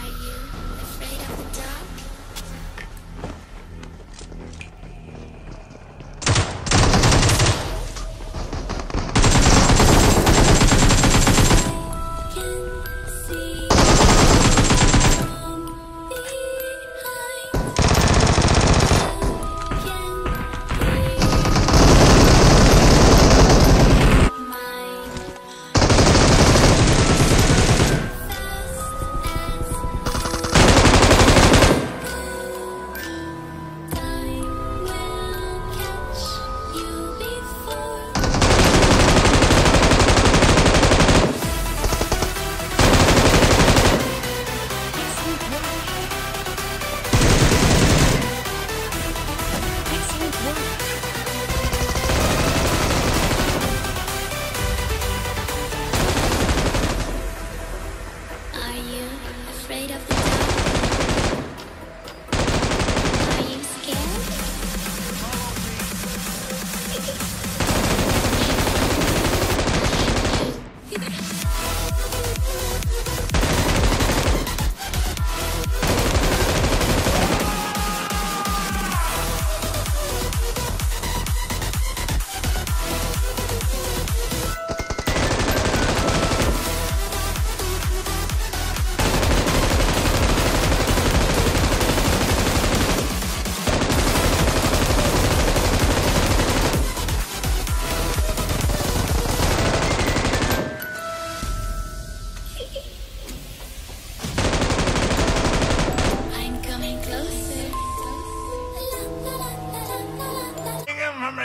by you.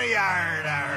yard.